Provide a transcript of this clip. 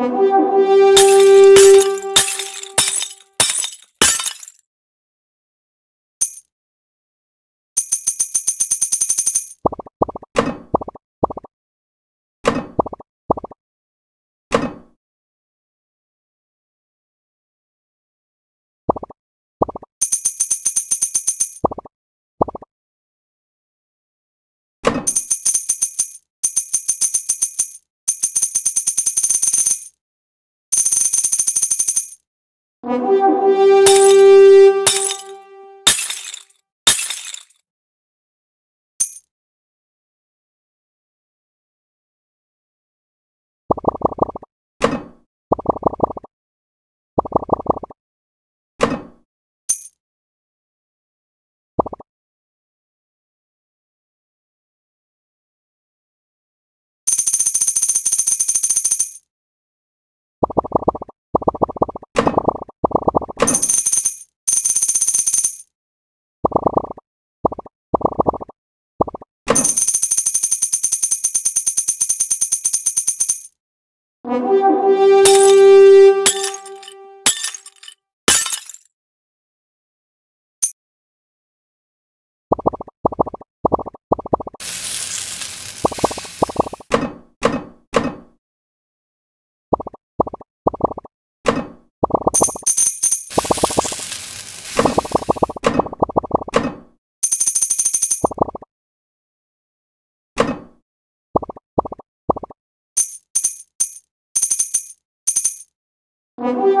Música you